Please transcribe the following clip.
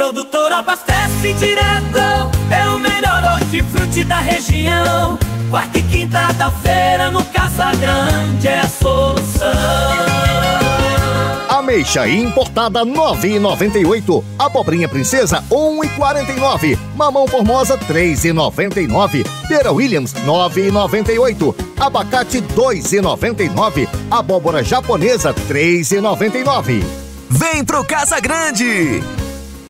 produtor abastece direto. É o melhor hortifruti da região. Quarta e quinta da feira no Casa Grande é a solução. Ameixa importada 9,98. Abobrinha princesa 1,49. Mamão formosa 3,99. Pera Williams 9,98. Abacate 2,99. Abóbora japonesa 3,99. Vem pro Casa Grande!